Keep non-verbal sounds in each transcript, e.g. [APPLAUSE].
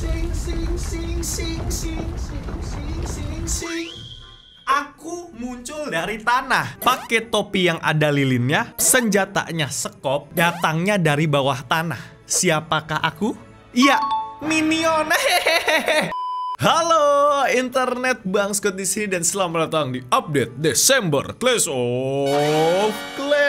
Sing sing sing sing sing sing sing sing sing. Aku muncul dari tanah Pakai topi yang ada lilinnya Senjatanya sekop Datangnya dari bawah tanah Siapakah aku? Iya, Minion Halo internet Bang Scott di sini dan selamat datang di update Desember Clash of Clans.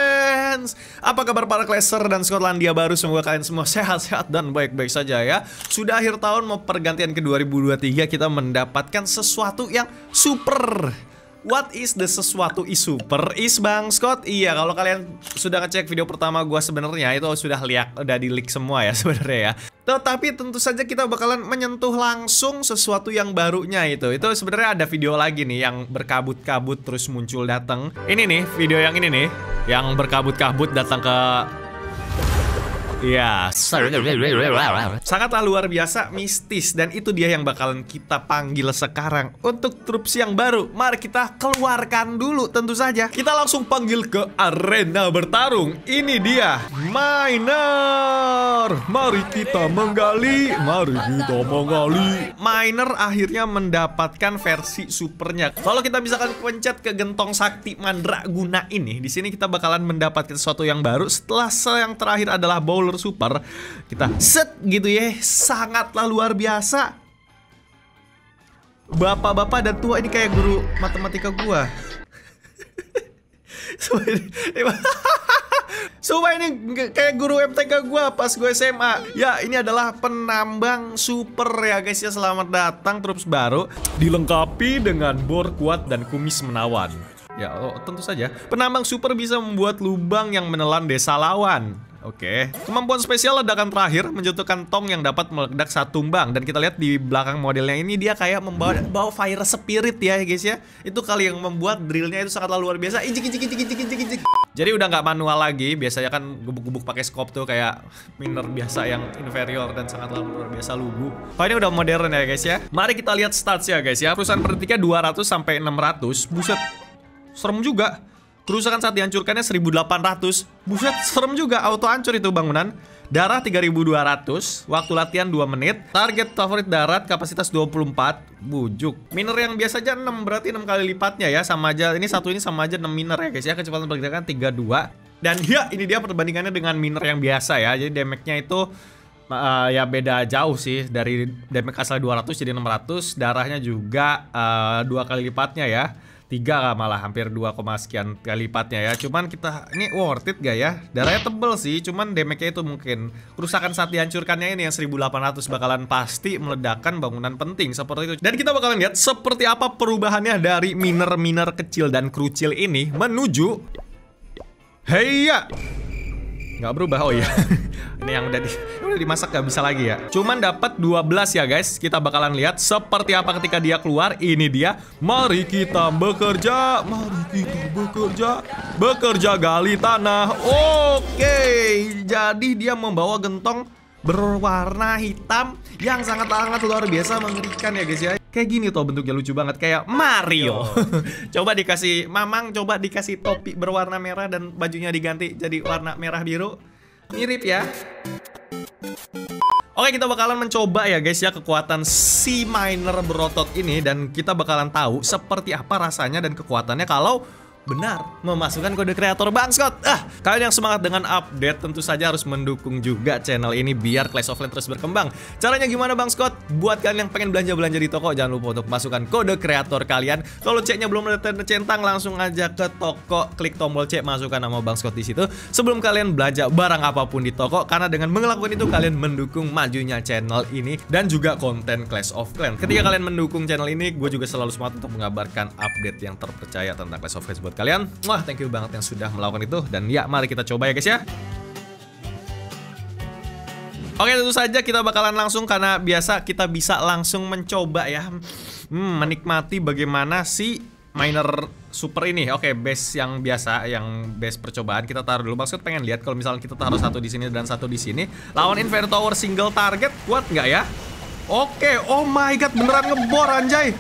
Apa kabar para Clasher dan Skotlandia baru? Semoga kalian semua sehat-sehat dan baik-baik saja ya. Sudah akhir tahun mau pergantian ke 2023 kita mendapatkan sesuatu yang super What is the sesuatu is super is Bang Scott? Iya, kalau kalian sudah ngecek video pertama gua sebenarnya itu sudah lihat udah di leak semua ya [LAUGHS] sebenarnya ya. Tetapi tentu saja kita bakalan menyentuh langsung sesuatu yang barunya itu. Itu sebenarnya ada video lagi nih yang berkabut-kabut terus muncul datang. Ini nih video yang ini nih yang berkabut-kabut datang ke Iya, sangatlah luar biasa mistis dan itu dia yang bakalan kita panggil sekarang untuk troops yang baru. Mari kita keluarkan dulu tentu saja. Kita langsung panggil ke arena bertarung. Ini dia Miner. Mari kita menggali, mari kita menggali. Miner akhirnya mendapatkan versi supernya. Kalau kita misalkan pencet ke gentong sakti mandraguna ini, di sini kita bakalan mendapatkan sesuatu yang baru. Setelah yang terakhir adalah bowler super kita set gitu ya sangatlah luar biasa. Bapak-bapak dan tua ini kayak guru matematika gua. [LAUGHS] Sumpah ini [LAUGHS] kayak guru MTK gua pas gue SMA Ya ini adalah penambang super ya guys ya. Selamat datang troops baru. Dilengkapi dengan bor kuat dan kumis menawan. Ya oh, tentu saja. Penambang super bisa membuat lubang yang menelan desa lawan Oke, okay. kemampuan spesial ledakan terakhir menjatuhkan tong yang dapat meledak saat tumbang dan kita lihat di belakang modelnya ini dia kayak membawa bawa fire spirit ya guys ya. Itu kali yang membuat drillnya itu sangatlah luar biasa. Ijik ijik ijik ijik ijik ijik. Jadi udah nggak manual lagi, biasanya kan gubuk-gubuk pakai scope tuh kayak miner biasa yang inferior dan sangatlah luar biasa lugu. Oh ini udah modern ya guys ya. Mari kita lihat stats ya guys ya. Perusahaan per detiknya 200 sampai 600. Buset. Serem juga. Kerusakan saat dihancurkannya 1800 Buset serem juga auto hancur itu bangunan Darah 3200 Waktu latihan 2 menit. Target favorit darat kapasitas 24 Bujuk. Miner yang biasa aja 6 berarti 6 kali lipatnya ya Sama aja. Ini satu ini sama aja 6 miner ya guys ya. Kecepatan pergerakan 32 Dan ya ini dia perbandingannya dengan miner yang biasa ya. Jadi damage-nya itu uh, ya beda jauh sih dari damage asal 200 jadi 600 darahnya juga uh, dua kali lipatnya ya tiga malah hampir 2, sekian kali lipatnya ya. Cuman kita ini worth it gak ya? Darahnya tebel sih cuman damage-nya itu mungkin kerusakan saat dihancurkannya ini yang 1800 bakalan pasti meledakkan bangunan penting seperti itu. Dan kita bakalan lihat seperti apa perubahannya dari miner-miner kecil dan krucil ini menuju Heya nggak berubah oh iya. [LAUGHS] Ini yang udah di, udah dimasak gak bisa lagi ya. Cuman dapat 12 ya guys. Kita bakalan lihat seperti apa ketika dia keluar. Ini dia. Mari kita bekerja. Mari kita bekerja. Bekerja gali tanah. Oke. Jadi dia membawa gentong berwarna hitam yang sangat-sangat luar biasa mengerikan ya guys ya Kayak gini tuh bentuknya lucu banget kayak Mario. [LAUGHS] coba dikasih Mamang coba dikasih topi berwarna merah dan bajunya diganti jadi warna merah biru. Mirip ya. Oke kita bakalan mencoba ya guys ya kekuatan si miner berotot ini dan kita bakalan tahu seperti apa rasanya dan kekuatannya kalau benar memasukkan kode kreator Bang Scott. Ah, kalian yang semangat dengan update tentu saja harus mendukung juga channel ini biar Clash of Clans terus berkembang. Caranya gimana Bang Scott? Buat kalian yang pengen belanja-belanja di toko jangan lupa untuk masukkan kode kreator kalian. Kalau ceknya belum ada tanda centang langsung aja ke toko, klik tombol cek masukkan nama Bang Scott di situ sebelum kalian belanja barang apa pun di toko karena dengan melakukan itu kalian mendukung majunya channel ini dan juga konten Clash of Clans. Ketika kalian mendukung channel ini, gue juga selalu semangat untuk mengabarkan update yang terpercaya tentang Clash of Clans buat kalian. Wah, thank you banget yang sudah melakukan itu. Dan ya, mari kita coba ya guys ya. Oke, tentu saja kita bakalan langsung karena biasa kita bisa langsung mencoba ya. Hmm, menikmati bagaimana si miner super ini. Oke, base yang biasa, yang base percobaan kita taruh dulu. Maksud pengen lihat kalau misalnya kita taruh satu di sini dan satu di sini, lawan Inferno Tower single target kuat nggak ya? Oke, oh my god, beneran ngebor anjay.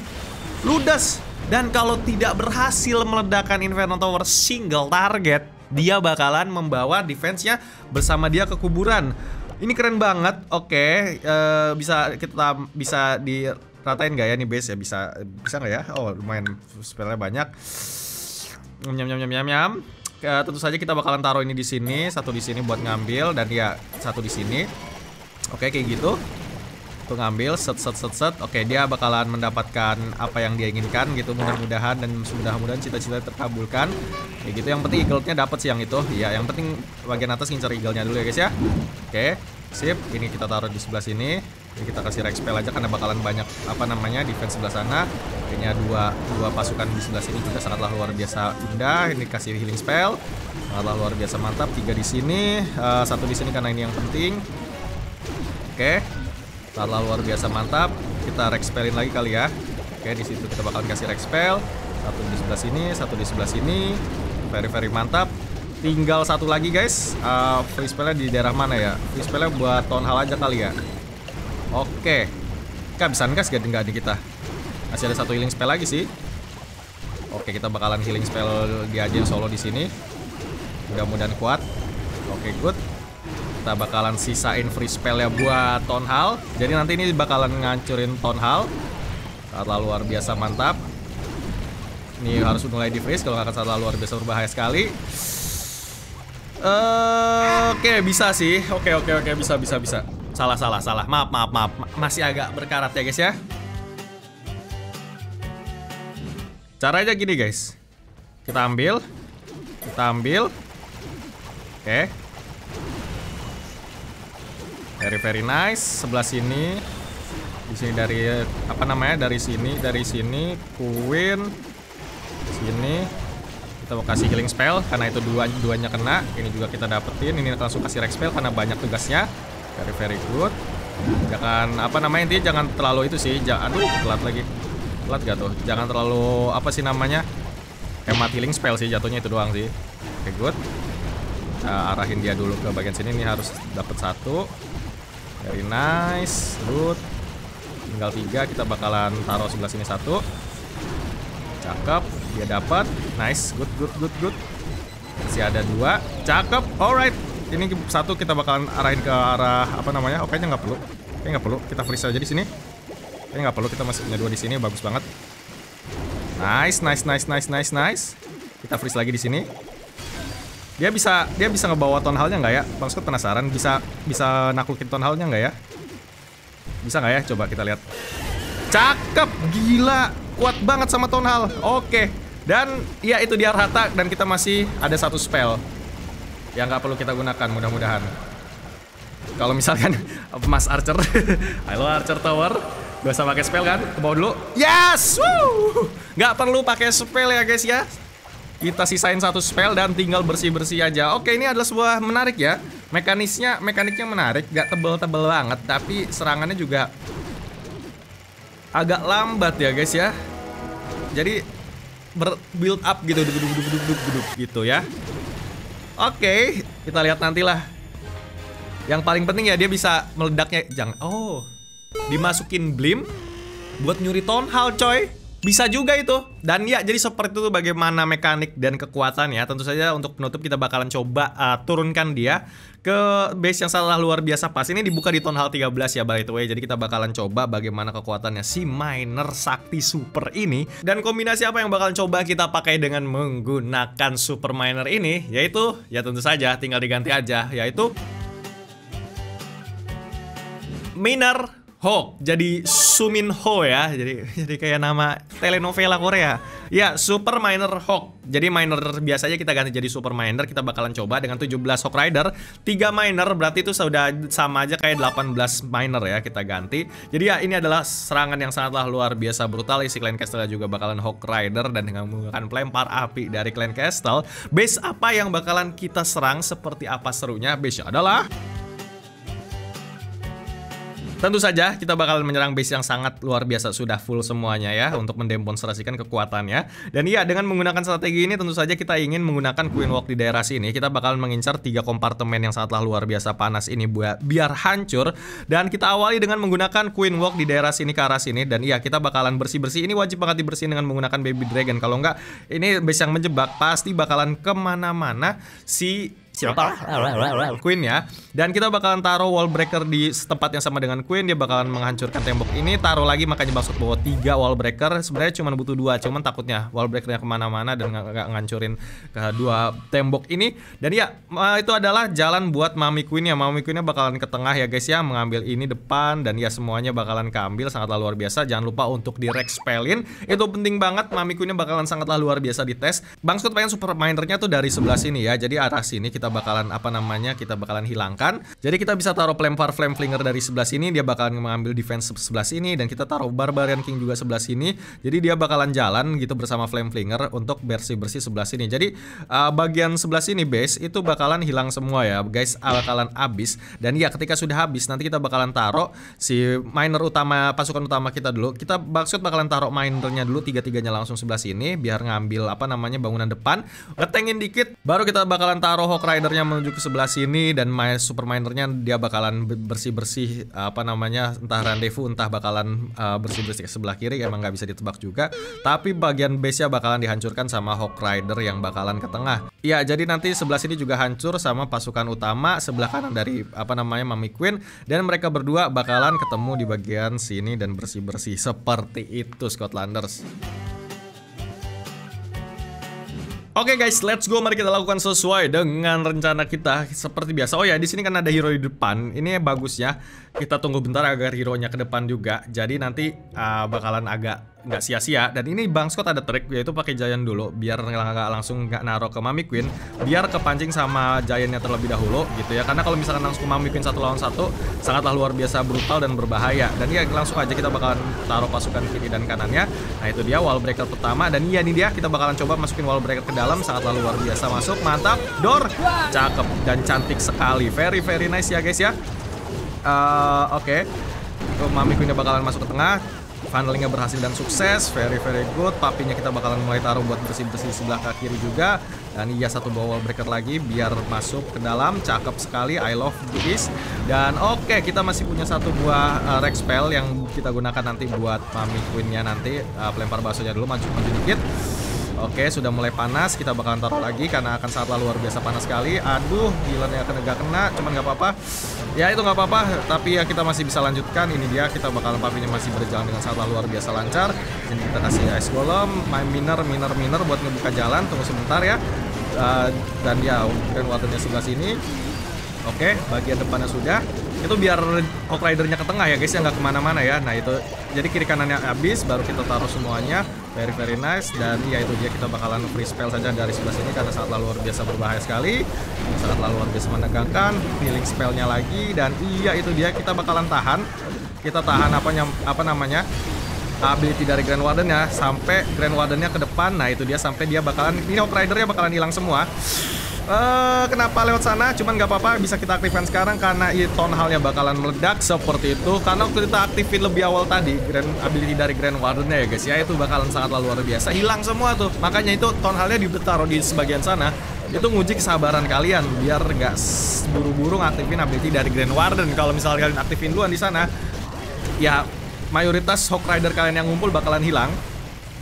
Ludas. Dan kalau tidak berhasil meledakkan Inferno Tower single target, dia bakalan membawa defense-nya bersama dia ke kuburan. Ini keren banget. Oke, eh, bisa kita bisa diratain nggak ya nih base ya? Bisa bisa nggak ya? Oh, lumayan spellnya banyak. Nyam nyam nyam nyam nyam. Eh, tentu saja kita bakalan taruh ini di sini, satu di sini buat ngambil dan ya satu di sini. Oke, kayak gitu. Tuh ngambil set set set set. Oke, dia bakalan mendapatkan apa yang dia inginkan gitu mudah-mudahan dan mudah-mudahan cita-cita terkabulkan. Kayak gitu. Yang penting eagle-nya dapat sih yang itu. Ya, yang penting bagian atas ngincar eagle-nya dulu ya guys ya. Oke. Sip, ini kita taruh di sebelah sini. Ini kita kasih rek spell aja karena bakalan banyak apa namanya defense sebelah sana. Kayaknya dua dua pasukan di sebelah sini juga sangatlah luar biasa indah. Ini kasih healing spell. Sangatlah luar biasa mantap. Tiga di sini, uh, satu di sini karena ini yang penting. Oke. Sangatlah luar biasa mantap. Kita rek spellin lagi kali ya. Oke, di situ kita bakalan kasih rek spell. Satu di sebelah sini, satu di sebelah sini. Very very mantap. Tinggal satu lagi guys uh, Free spellnya di daerah mana ya Free spellnya buat town hall aja kali ya Oke bisa gas gak nggak di kita Masih ada satu healing spell lagi sih Oke kita bakalan healing spell dia aja solo di sini Mudah-mudahan kuat Oke good Kita bakalan sisain free spellnya buat town hall Jadi nanti ini bakalan ngancurin town hall Sangat luar biasa mantap Ini harus mulai di freeze kalau nggak akan sangat luar biasa berbahaya sekali Uh, oke okay, bisa sih. Oke okay, oke okay, oke bisa bisa bisa. Salah salah salah. Maaf maaf maaf. Masih agak berkarat ya guys ya. Caranya gini guys. Kita ambil. Kita ambil. Oke. Okay. Very very nice. Sebelah sini. Di sini dari apa namanya? Dari sini, dari sini Queen. Sini. Kita mau kasih healing spell karena itu dua duanya kena. Ini juga kita dapetin. Ini langsung kasih rex spell karena banyak tugasnya. Very very good. Jangan apa namanya intinya jangan terlalu itu sih. Jangan aduh telat lagi. Telat gak tuh? Jangan terlalu apa sih namanya hemat healing spell sih. Jatuhnya itu doang sih. Oke okay, good. Uh, arahin dia dulu ke bagian sini. Ini harus dapat satu very nice good tinggal tiga kita bakalan taruh sebelah sini satu Cakep, dia dapat. Nice, good, good, good, good. Masih ada dua, cakep. Alright, ini satu kita bakalan arahin ke arah apa namanya? Oke, nya nggak perlu. Oke, nggak perlu. Kita freeze aja di sini. Oke, nggak perlu. Kita masih punya dua di sini, bagus banget. Nice, nice, nice, nice, nice, nice. Kita freeze lagi di sini. Dia bisa dia bisa ngebawa ton halnya nggak ya? Bang Scott penasaran bisa bisa naklukin ton halnya nggak ya? Bisa nggak ya? Coba kita lihat. Cakep, gila kuat banget sama Town Hall. Oke. Dan ya itu dia rata dan kita masih ada satu spell yang nggak perlu kita gunakan mudah-mudahan. Kalau misalkan [LAUGHS] Mas Archer, [LAUGHS] halo Archer Tower, gak usah pakai spell kan? Ke bawah dulu. Yes, woo, nggak perlu pakai spell ya guys ya. Kita sisain satu spell dan tinggal bersih-bersih aja. Oke, ini adalah sebuah menarik ya. Mekanisnya, mekaniknya menarik, gak tebel-tebel banget, tapi serangannya juga agak lambat ya guys ya. Jadi build up gitu duduk duduk duduk duduk duduk gitu ya. Oke, kita lihat nantilah. Yang paling penting ya dia bisa meledaknya jangan oh dimasukin blim buat nyuri town hall coy. Bisa juga itu. Dan ya, jadi seperti itu bagaimana mekanik dan kekuatan ya. Tentu saja untuk penutup kita bakalan coba uh, turunkan dia ke base yang salah luar biasa pas. Ini dibuka di Hall 13 ya by the way. Jadi kita bakalan coba bagaimana kekuatannya si Miner Sakti Super ini. Dan kombinasi apa yang bakalan coba kita pakai dengan menggunakan Super Miner ini. Yaitu, ya tentu saja tinggal diganti aja. Yaitu Miner Ho jadi Sumin Ho ya. Jadi [LAUGHS] jadi kayak nama telenovela Korea. Ya Super Miner Hawk. Jadi miner biasa aja kita ganti jadi Super Miner kita bakalan coba dengan 17 Hawk Rider. 3 miner berarti itu sudah sama aja kayak 18 miner ya kita ganti. Jadi ya ini adalah serangan yang sangatlah luar biasa brutal. Isi Clan Castle juga bakalan Hawk Rider dan dengan menggunakan pelempar api dari Clan Castle. Base apa yang bakalan kita serang? Seperti apa serunya? Base adalah Tentu saja kita bakal menyerang base yang sangat luar biasa sudah full semuanya ya untuk mendemonstrasikan kekuatannya. Dan iya dengan menggunakan strategi ini tentu saja kita ingin menggunakan Queen Walk di daerah sini. Kita bakal mengincar tiga kompartemen yang sangatlah luar biasa panas ini buat biar hancur. Dan kita awali dengan menggunakan Queen Walk di daerah sini ke arah sini. Dan iya kita bakalan bersih-bersih. Ini wajib banget dibersihin dengan menggunakan Baby Dragon. Kalau enggak ini base yang menjebak pasti bakalan ke mana-mana si Siapa? Queen ya. Dan kita bakalan taruh wall breaker di tempat yang sama dengan Queen. Dia bakalan menghancurkan tembok ini. Taruh lagi makanya maksud bawa tiga wall breaker. Sebenarnya cuma butuh dua. Cuman takutnya wall breakernya ke mana-mana dan nggak ngancurin kedua tembok ini. Dan ya itu adalah jalan buat Mami Queen ya. Mami Queennya bakalan ke tengah ya guys ya. Mengambil ini depan dan ya semuanya bakalan keambil. Sangatlah luar biasa. Jangan lupa untuk di spellin. Itu penting banget. Mami Queennya bakalan sangatlah luar biasa di tes. Bang Scott pengen super minernya tuh dari sebelah sini ya. Jadi arah sini kita bakalan apa namanya kita bakalan hilangkan. Jadi kita bisa taruh pelempar flame flinger dari sebelah sini, dia bakalan mengambil defense sebelah sini dan kita taruh barbarian king juga sebelah sini. Jadi dia bakalan jalan gitu bersama flame flinger untuk bersih-bersih sebelah sini. Jadi uh, bagian sebelah sini base itu bakalan hilang semua ya, guys, bakalan habis. Dan ya ketika sudah habis nanti kita bakalan taruh si miner utama pasukan utama kita dulu. Kita maksud bakalan taruh minernya dulu tiga-tiganya langsung sebelah sini biar ngambil apa namanya bangunan depan. Ngetengin dikit baru kita bakalan taruh Hawk Ridernya menuju ke sebelah sini dan my super minernya dia bakalan bersih-bersih apa namanya entah rendezvous entah bakalan uh, bersih-bersih ke sebelah kiri emang nggak bisa ditebak juga. Tapi bagian base-nya bakalan dihancurkan sama Hawk Rider yang bakalan ke tengah. Ya, jadi nanti sebelah sini juga hancur sama pasukan utama sebelah kanan dari apa namanya Mami Queen dan mereka berdua bakalan ketemu di bagian sini dan bersih-bersih seperti itu Scotlanders. Oke okay guys, let's go. Mari kita lakukan sesuai dengan rencana kita seperti biasa. Oh ya, di sini kan ada hero di depan. Ini bagus ya. Kita tunggu bentar agar hero-nya ke depan juga. Jadi nanti uh, bakalan agak nggak sia-sia. Dan ini Bang Scott ada trik yaitu pakai Giant dulu biar nggak langsung nggak naruh ke Mami Queen biar kepancing sama Giantnya terlebih dahulu gitu ya. Karena kalau misalkan langsung ke Mami Queen satu lawan satu sangatlah luar biasa brutal dan berbahaya. Dan ya langsung aja kita bakalan taruh pasukan kiri dan kanannya. Nah itu dia wall breaker pertama. Dan iya ini dia kita bakalan coba masukin wall breaker ke dalam. Sangatlah luar biasa masuk. Mantap. Door. Cakep dan cantik sekali. Very very nice ya guys ya uh, oke okay. Mami Queennya bakalan masuk ke tengah Funnelingnya berhasil dan sukses, very very good. Papinya kita bakalan mulai taruh buat bersih-bersih sebelah ke kiri juga. Dan iya satu bawah breaker lagi biar masuk ke dalam. Cakep sekali, I love this. Dan oke, okay, kita masih punya satu buah uh, Rex Spell yang kita gunakan nanti buat Mami Queen-nya nanti. Uh, pelempar baksonya dulu, maju-maju dikit. Oke, sudah mulai panas. Kita bakalan taruh lagi karena akan sangat luar biasa panas sekali. Aduh, healernya kena gak kena, cuman nggak apa-apa. Ya itu nggak apa-apa, tapi ya kita masih bisa lanjutkan. Ini dia, kita bakalan papinya masih berjalan dengan sangat luar biasa lancar. Jadi kita kasih ice golem, main miner, miner, miner buat ngebuka jalan. Tunggu sebentar ya. Uh, dan ya, Grand Waternya sebelah sini. Oke, bagian depannya sudah. Itu biar Hawk Ridernya ke tengah ya guys, ya nggak ke mana-mana ya. Nah itu, jadi kiri kanannya habis, baru kita taruh semuanya very very nice. Dan ya itu dia kita bakalan free spell saja dari sebelah sini karena sangat luar biasa berbahaya sekali. Sangat luar biasa menegangkan. Healing spellnya lagi. Dan iya itu dia kita bakalan tahan. Kita tahan apa apa namanya ability dari Grand Warden ya sampai Grand Wardennya ke depan. Nah itu dia sampai dia bakalan ini Hawk Ridernya bakalan hilang semua Uh, kenapa lewat sana? Cuman nggak apa-apa, bisa kita aktifkan sekarang karena Town Hall-nya bakalan meledak seperti itu. Karena waktu kita aktifin lebih awal tadi, Grand ability dari Grand Warden-nya ya guys ya, itu bakalan sangat luar biasa. Hilang semua tuh. Makanya itu Town Hall-nya ditaruh di sebagian sana. Itu nguji kesabaran kalian biar nggak buru-buru ngaktifin ability dari Grand Warden. Kalau misalnya kalian aktifin duluan di sana, ya mayoritas Hawk Rider kalian yang ngumpul bakalan hilang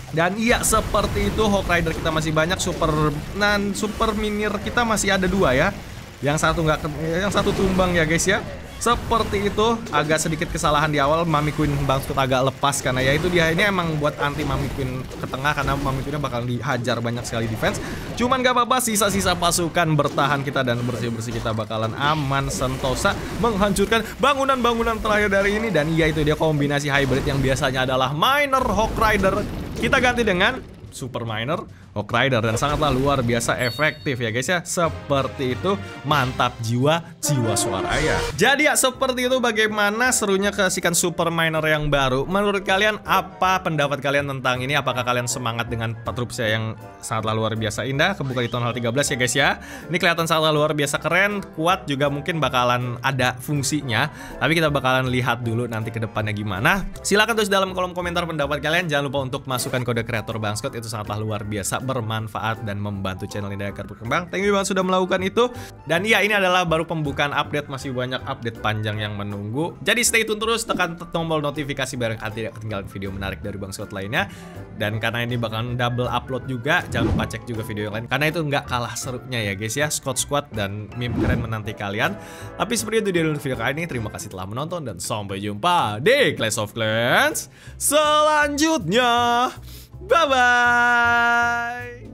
dan iya seperti itu Hawk Rider kita masih banyak super nan super minir kita masih ada dua ya. Yang satu nggak yang satu tumbang ya guys ya. Seperti itu agak sedikit kesalahan di awal Mami Queen Bang Scott agak lepas karena ya itu dia ini emang buat anti Mami Queen ke tengah karena Mami Queennya bakal dihajar banyak sekali defense. Cuman gak apa-apa sisa-sisa pasukan bertahan kita dan bersih-bersih kita bakalan aman sentosa menghancurkan bangunan-bangunan terakhir dari ini dan iya itu dia kombinasi hybrid yang biasanya adalah Miner Hawk Rider kita ganti dengan Super Miner Hawk Rider dan sangatlah luar biasa efektif ya guys ya. Seperti itu mantap jiwa jiwa suara ya. Jadi ya seperti itu bagaimana serunya keasikan Super Miner yang baru. Menurut kalian apa pendapat kalian tentang ini? Apakah kalian semangat dengan patrupsia yang sangatlah luar biasa indah kebuka di tahun hal 13 ya guys ya. Ini kelihatan sangatlah luar biasa keren, kuat juga mungkin bakalan ada fungsinya. Tapi kita bakalan lihat dulu nanti ke depannya gimana. Silahkan tulis dalam kolom komentar pendapat kalian. Jangan lupa untuk masukkan kode kreator Bang Scott itu sangatlah luar biasa bermanfaat dan membantu channel ini agar berkembang. Thank you banget sudah melakukan itu. Dan ya ini adalah baru pembukaan update masih banyak update panjang yang menunggu. Jadi stay tune terus tekan tombol notifikasi biar kalian tidak ketinggalan video menarik dari Bang Scott lainnya. Dan karena ini bakal double upload juga, jangan lupa cek juga video yang lain karena itu nggak kalah serunya ya guys ya. Scott Squad dan meme keren menanti kalian. Tapi seperti itu dia dulu video kali ini. Terima kasih telah menonton dan sampai jumpa di Clash of Clans selanjutnya. Bye bye.